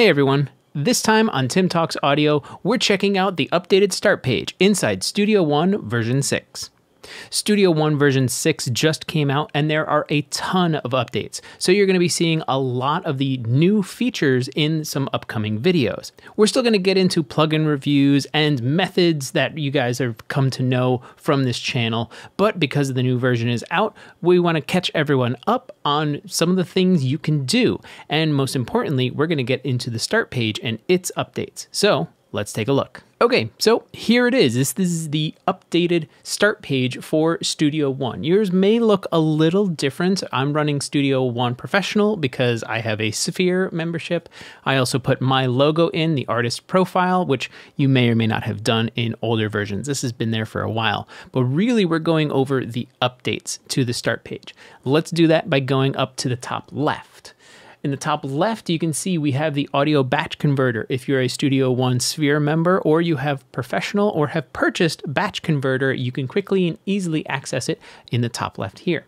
Hey everyone! This time on Tim Talks Audio, we're checking out the updated start page inside Studio One version 6. Studio One version 6 just came out, and there are a ton of updates. So you're going to be seeing a lot of the new features in some upcoming videos. We're still going to get into plugin reviews and methods that you guys have come to know from this channel, but because the new version is out, we want to catch everyone up on some of the things you can do. And most importantly, we're going to get into the start page and its updates. So let's take a look. Okay, so here it is. This, this is the updated start page for Studio One. Yours may look a little different. I'm running Studio One Professional because I have a Sphere membership. I also put my logo in, the artist profile, which you may or may not have done in older versions. This has been there for a while. But really, we're going over the updates to the start page. Let's do that by going up to the top left. In the top left, you can see we have the audio batch converter if you're a Studio One Sphere member or you have professional or have purchased batch converter, you can quickly and easily access it in the top left here.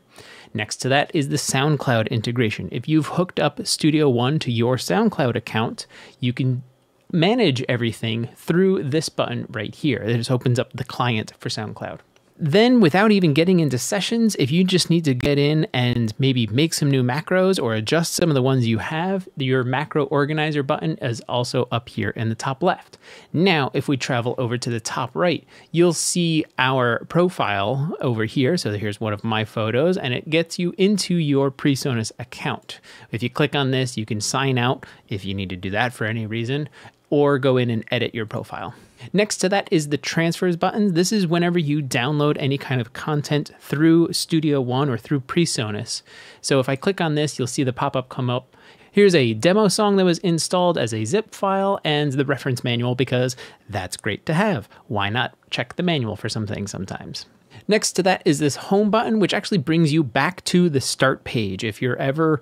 Next to that is the SoundCloud integration. If you've hooked up Studio One to your SoundCloud account, you can manage everything through this button right here. It just opens up the client for SoundCloud. Then, without even getting into sessions, if you just need to get in and maybe make some new macros or adjust some of the ones you have, your macro organizer button is also up here in the top left. Now, if we travel over to the top right, you'll see our profile over here. So here's one of my photos, and it gets you into your PreSonus account. If you click on this, you can sign out if you need to do that for any reason, or go in and edit your profile. Next to that is the transfers button. This is whenever you download any kind of content through Studio One or through PreSonus. So if I click on this, you'll see the pop-up come up. Here's a demo song that was installed as a zip file and the reference manual because that's great to have. Why not check the manual for something sometimes? Next to that is this home button, which actually brings you back to the start page. If you're ever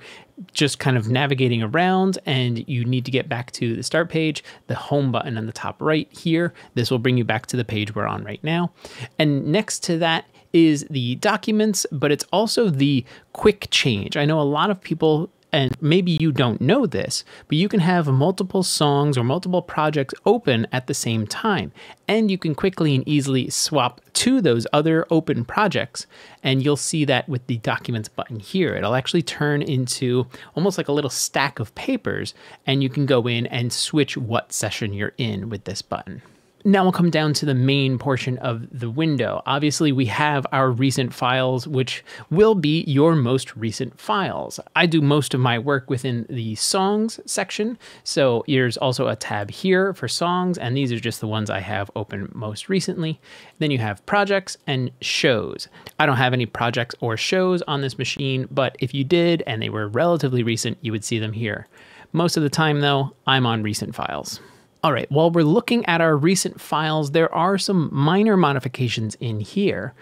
just kind of navigating around and you need to get back to the start page, the home button on the top right here, this will bring you back to the page we're on right now. And next to that is the documents, but it's also the quick change. I know a lot of people and maybe you don't know this, but you can have multiple songs or multiple projects open at the same time. And you can quickly and easily swap to those other open projects. And you'll see that with the documents button here. It'll actually turn into almost like a little stack of papers. And you can go in and switch what session you're in with this button. Now we'll come down to the main portion of the window. Obviously, we have our recent files, which will be your most recent files. I do most of my work within the songs section, so there's also a tab here for songs, and these are just the ones I have open most recently. Then you have projects and shows. I don't have any projects or shows on this machine, but if you did and they were relatively recent, you would see them here. Most of the time, though, I'm on recent files. All right, while we're looking at our recent files, there are some minor modifications in here.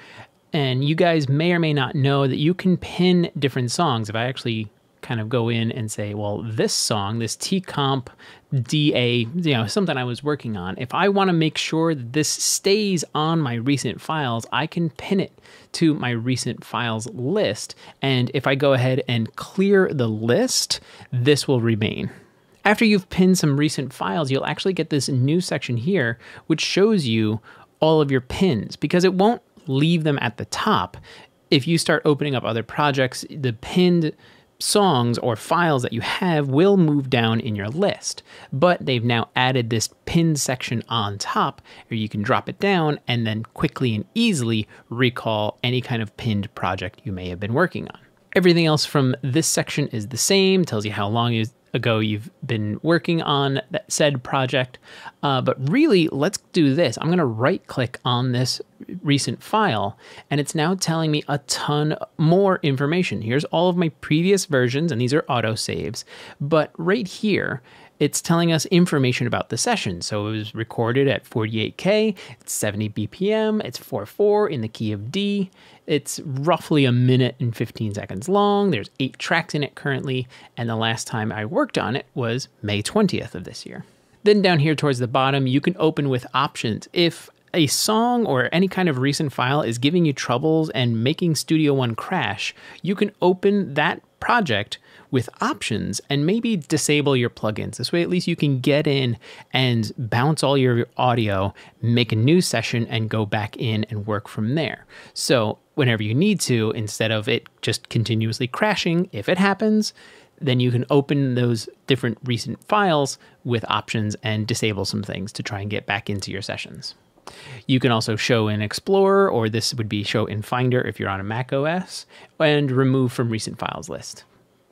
And you guys may or may not know that you can pin different songs. If I actually kind of go in and say, well, this song, this T comp DA, you know, something I was working on, if I want to make sure that this stays on my recent files, I can pin it to my recent files list. And if I go ahead and clear the list, this will remain. After you've pinned some recent files, you'll actually get this new section here, which shows you all of your pins because it won't leave them at the top. If you start opening up other projects, the pinned songs or files that you have will move down in your list. But they've now added this pinned section on top where you can drop it down and then quickly and easily recall any kind of pinned project you may have been working on. Everything else from this section is the same, tells you how long ago you've been working on that said project. Uh, but really, let's do this. I'm going to right click on this recent file, and it's now telling me a ton more information. Here's all of my previous versions, and these are auto saves. But right here, it's telling us information about the session. So it was recorded at 48K, it's 70 BPM, it's 4-4 in the key of D. It's roughly a minute and 15 seconds long. There's eight tracks in it currently, and the last time I worked on it was May 20th of this year. Then down here towards the bottom, you can open with options. If a song or any kind of recent file is giving you troubles and making Studio One crash, you can open that project with options and maybe disable your plugins. This way, at least you can get in and bounce all your audio, make a new session, and go back in and work from there. So, whenever you need to, instead of it just continuously crashing, if it happens, then you can open those different recent files with options and disable some things to try and get back into your sessions. You can also show in Explorer, or this would be show in Finder if you're on a Mac OS, and remove from recent files list.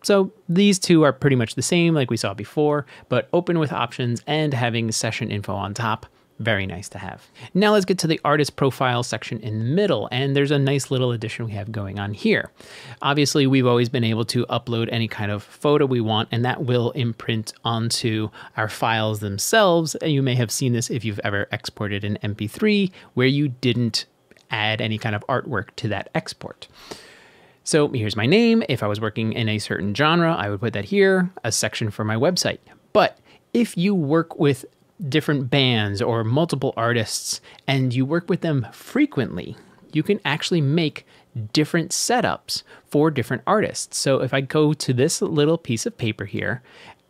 So these two are pretty much the same like we saw before, but open with options and having session info on top. Very nice to have. Now let's get to the artist profile section in the middle, and there's a nice little addition we have going on here. Obviously, we've always been able to upload any kind of photo we want, and that will imprint onto our files themselves. And you may have seen this if you've ever exported an MP3 where you didn't add any kind of artwork to that export. So here's my name. If I was working in a certain genre, I would put that here, a section for my website. But if you work with different bands or multiple artists and you work with them frequently, you can actually make different setups for different artists. So if I go to this little piece of paper here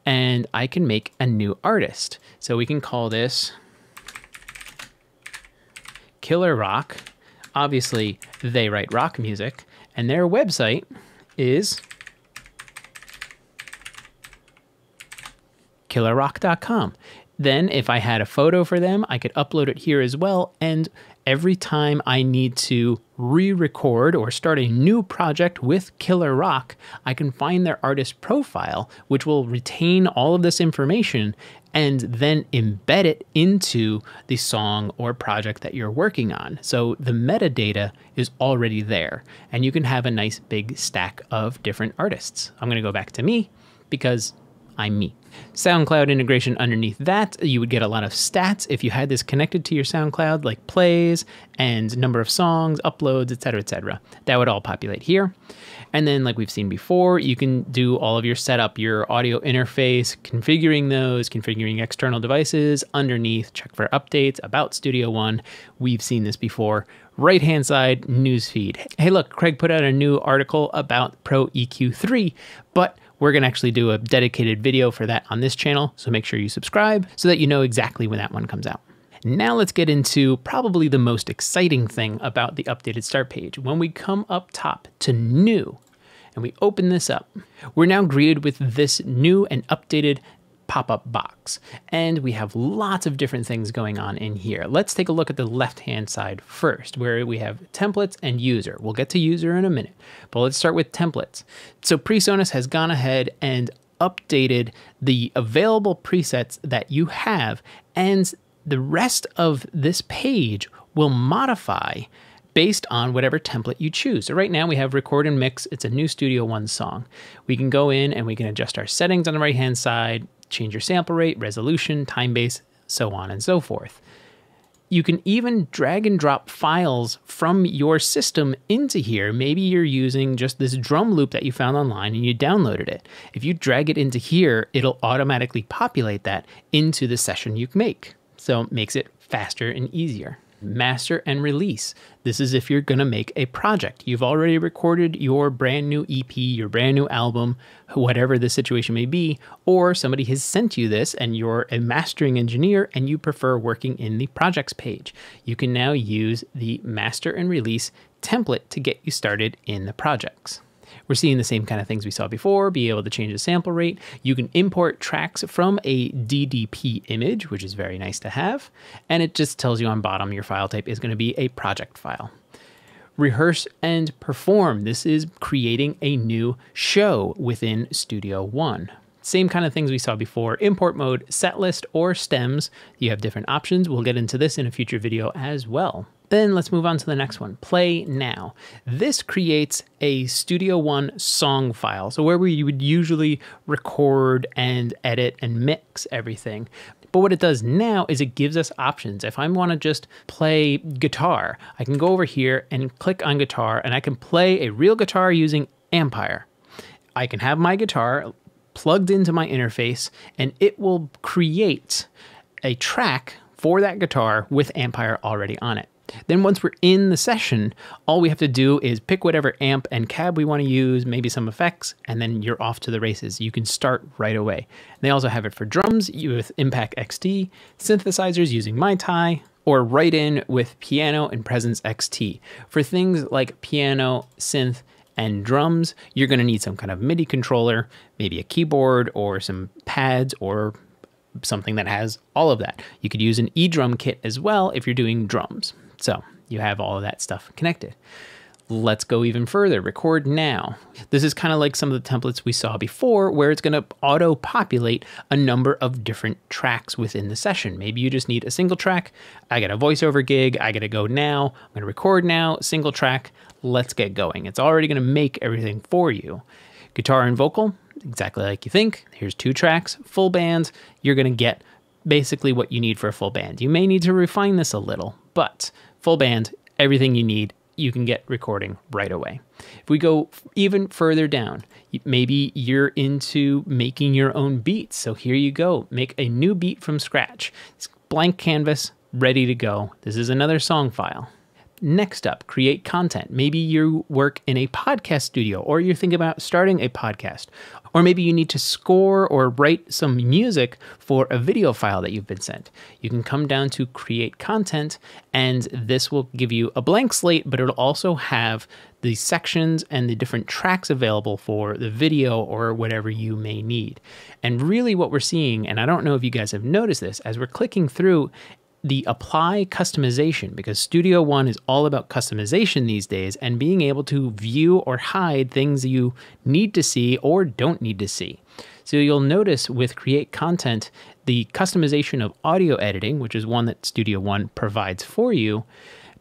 and I can make a new artist. So we can call this Killer Rock. Obviously, they write rock music and their website is killerrock.com. Then, if I had a photo for them, I could upload it here as well. And every time I need to re record or start a new project with Killer Rock, I can find their artist profile, which will retain all of this information and then embed it into the song or project that you're working on. So the metadata is already there, and you can have a nice big stack of different artists. I'm going to go back to me because I'm me. SoundCloud integration underneath that, you would get a lot of stats if you had this connected to your SoundCloud, like plays and number of songs, uploads, etc., etc. That would all populate here. And then, like we've seen before, you can do all of your setup, your audio interface, configuring those, configuring external devices underneath, check for updates about Studio One. We've seen this before. Right hand side, newsfeed. Hey, look, Craig put out a new article about Pro EQ3, but we're going to actually do a dedicated video for that on this channel, so make sure you subscribe so that you know exactly when that one comes out. Now let's get into probably the most exciting thing about the updated start page. When we come up top to new and we open this up, we're now greeted with this new and updated pop-up box. And we have lots of different things going on in here. Let's take a look at the left-hand side first, where we have templates and user. We'll get to user in a minute, but let's start with templates. So PreSonus has gone ahead and updated the available presets that you have, and the rest of this page will modify based on whatever template you choose. So right now we have record and mix. It's a new Studio One song. We can go in and we can adjust our settings on the right hand side, change your sample rate, resolution, time base, so on and so forth. You can even drag and drop files from your system into here. Maybe you're using just this drum loop that you found online and you downloaded it. If you drag it into here, it'll automatically populate that into the session you make. So it makes it faster and easier master, and release. This is if you're going to make a project. You've already recorded your brand new EP, your brand new album, whatever the situation may be, or somebody has sent you this and you're a mastering engineer and you prefer working in the projects page. You can now use the master and release template to get you started in the projects. We're seeing the same kind of things we saw before, be able to change the sample rate. You can import tracks from a DDP image, which is very nice to have. And it just tells you on bottom your file type is going to be a project file. Rehearse and perform. This is creating a new show within Studio One. Same kind of things we saw before import mode, set list, or stems. You have different options. We'll get into this in a future video as well. Then let's move on to the next one, Play Now. This creates a Studio One song file, so where we would usually record and edit and mix everything. But what it does now is it gives us options. If I want to just play guitar, I can go over here and click on guitar and I can play a real guitar using Ampire. I can have my guitar plugged into my interface and it will create a track for that guitar with Ampire already on it. Then once we're in the session, all we have to do is pick whatever amp and cab we want to use, maybe some effects, and then you're off to the races. You can start right away. They also have it for drums with Impact XT, synthesizers using Mai Tai, or right in with piano and Presence XT. For things like piano, synth, and drums, you're going to need some kind of MIDI controller, maybe a keyboard or some pads or something that has all of that. You could use an e-drum kit as well if you're doing drums. So you have all of that stuff connected. Let's go even further. Record now. This is kind of like some of the templates we saw before, where it's going to auto populate a number of different tracks within the session. Maybe you just need a single track. I got a voiceover gig. I got to go now. I'm going to record now, single track. Let's get going. It's already going to make everything for you. Guitar and vocal, exactly like you think. Here's two tracks, full band. You're going to get basically what you need for a full band. You may need to refine this a little, but full band, everything you need, you can get recording right away. If we go even further down, maybe you're into making your own beats. So here you go. Make a new beat from scratch. It's blank canvas, ready to go. This is another song file. Next up, create content. Maybe you work in a podcast studio or you're thinking about starting a podcast. Or maybe you need to score or write some music for a video file that you've been sent. You can come down to create content, and this will give you a blank slate, but it'll also have the sections and the different tracks available for the video or whatever you may need. And really, what we're seeing, and I don't know if you guys have noticed this, as we're clicking through, the apply customization because Studio One is all about customization these days and being able to view or hide things you need to see or don't need to see. So you'll notice with Create Content, the customization of audio editing, which is one that Studio One provides for you,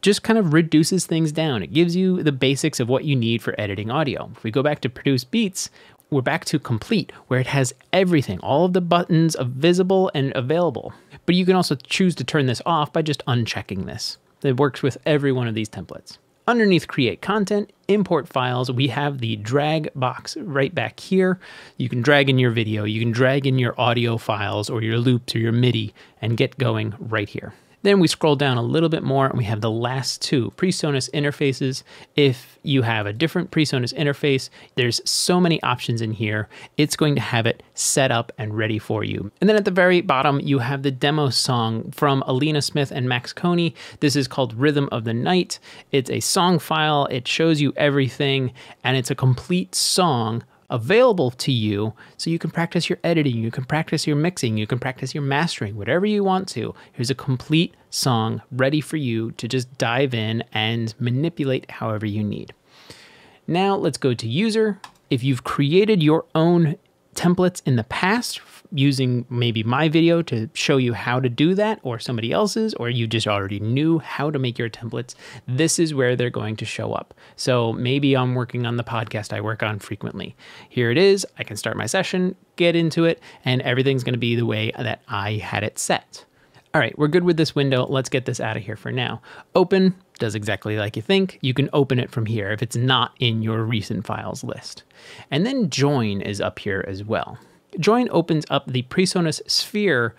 just kind of reduces things down. It gives you the basics of what you need for editing audio. If we go back to produce beats, we're back to complete, where it has everything, all of the buttons visible and available. But you can also choose to turn this off by just unchecking this. It works with every one of these templates. Underneath create content, import files, we have the drag box right back here. You can drag in your video, you can drag in your audio files or your loops or your MIDI and get going right here. Then we scroll down a little bit more and we have the last two PreSonus interfaces. If you have a different PreSonus interface, there's so many options in here. It's going to have it set up and ready for you. And then at the very bottom, you have the demo song from Alina Smith and Max Coney. This is called Rhythm of the Night. It's a song file, it shows you everything, and it's a complete song available to you so you can practice your editing, you can practice your mixing, you can practice your mastering, whatever you want to. Here's a complete song ready for you to just dive in and manipulate however you need. Now let's go to user. If you've created your own templates in the past using maybe my video to show you how to do that or somebody else's, or you just already knew how to make your templates, this is where they're going to show up. So maybe I'm working on the podcast I work on frequently. Here it is. I can start my session, get into it, and everything's going to be the way that I had it set. All right, we're good with this window. Let's get this out of here for now. Open does exactly like you think. You can open it from here if it's not in your recent files list. And then join is up here as well. Join opens up the PreSonus sphere.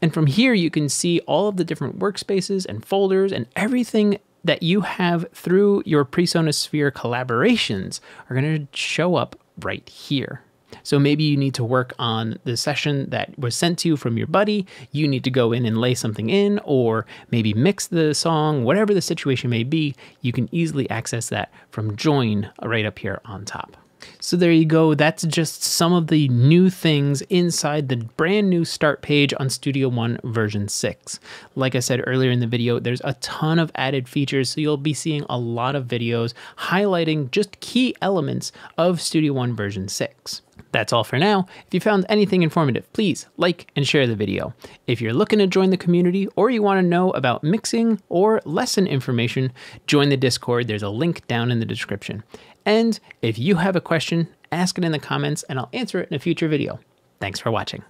And from here, you can see all of the different workspaces and folders and everything that you have through your PreSonus sphere collaborations are going to show up right here. So maybe you need to work on the session that was sent to you from your buddy. You need to go in and lay something in, or maybe mix the song, whatever the situation may be. You can easily access that from Join right up here on top. So there you go. That's just some of the new things inside the brand new start page on Studio One version 6. Like I said earlier in the video, there's a ton of added features, so you'll be seeing a lot of videos highlighting just key elements of Studio One version 6. That's all for now. If you found anything informative, please like and share the video. If you're looking to join the community or you want to know about mixing or lesson information, join the Discord. There's a link down in the description. And if you have a question, ask it in the comments and I'll answer it in a future video. Thanks for watching.